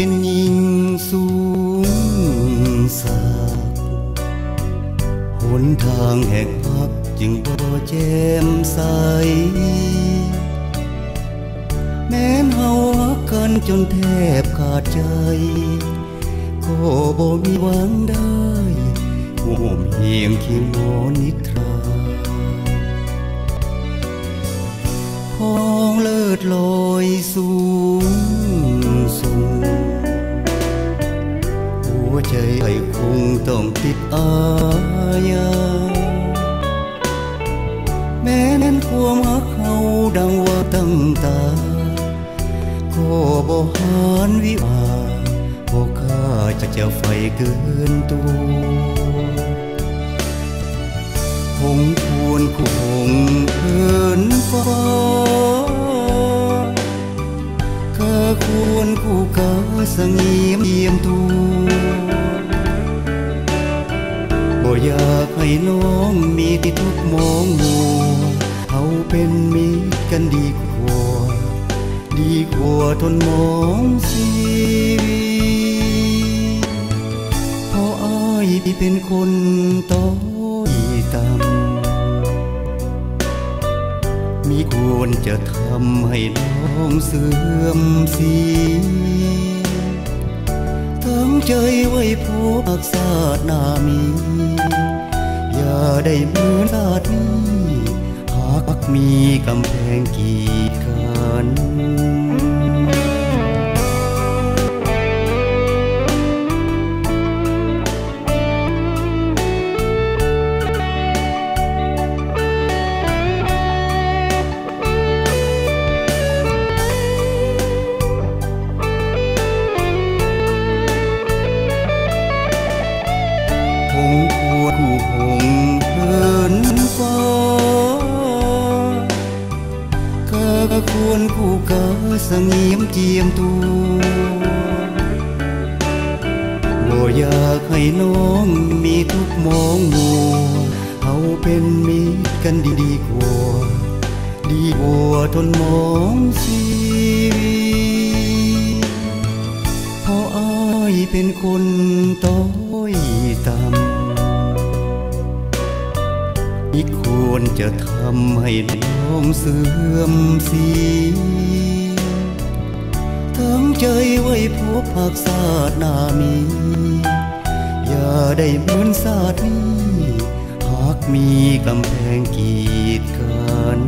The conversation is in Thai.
เป็นหญิงสูงสักหนทางแหกพักจึงบ่แจ่มใส แม้นเฮาฮักกันจนแทบขาดใจก็บ่มีหวังได้ห่วมเฮียงเคียงนอนนิทราพองเลิศลอยสู่ คงต้องติดอาญาแม้นั้นความหักเขาดังว่าตั้งตาก็บ่หานวิวาบ่ข้าจะจะไฟเกินตัวคงควรคงเพินฟ้าก็ควรคู่กาสงเงียมเยี่ยมตัว อยากให้น้องมีที่ทุกมองมัวเอาเป็นมิตรกันดีกว่าดีกว่าทนมองชีวิตเพราะอ้ายพี่เป็นคนต้อยต่ำมีควรจะทำให้น้องเสื่อมเสีย ทั้งใจไว้พบอักษาดนามี อย่าได้เหมือนศาสนี้ หากมีกำแพงกีดกัน ควรคู่กาสงเงียมเจียมตัวบ่อยากให้น้องมีทุกมองมัวเอาเป็นมิตรกันดีดีกว่าดีกว่าทนมองชีวิตเพราะอ้ายเป็นคนต้อยต่ำ อีกควรจะทำให้น้องเสื่อมเสียทั้งใจไว้พบภาคศาสนามี อย่าได้เหมือนศาสนี้ หากมีกำแพงกีดกัน